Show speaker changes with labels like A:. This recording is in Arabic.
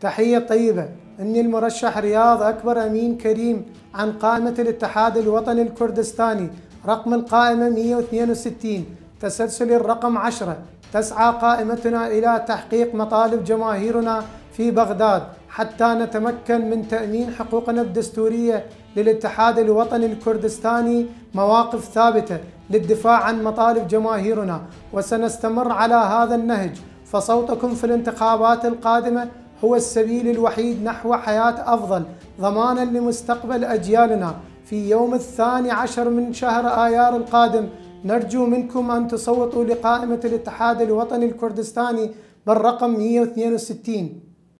A: تحية طيبة. إني المرشح رياض أكبر أمين كريم عن قائمة الاتحاد الوطني الكردستاني. رقم القائمة 162 تسلسل الرقم 10 تسعى قائمتنا إلى تحقيق مطالب جماهيرنا في بغداد. حتى نتمكن من تأمين حقوقنا الدستورية للاتحاد الوطني الكردستاني مواقف ثابتة للدفاع عن مطالب جماهيرنا. وسنستمر على هذا النهج. فصوتكم في الانتخابات القادمة هو السبيل الوحيد نحو حياة أفضل ضمانا لمستقبل أجيالنا. في يوم الثاني عشر من شهر آيار القادم نرجو منكم أن تصوتوا لقائمة الاتحاد الوطني الكردستاني بالرقم 162